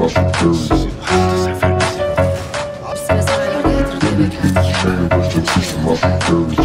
waszych teorii Obsmażowanie drugiej klatki Ej, weź do waszych teorii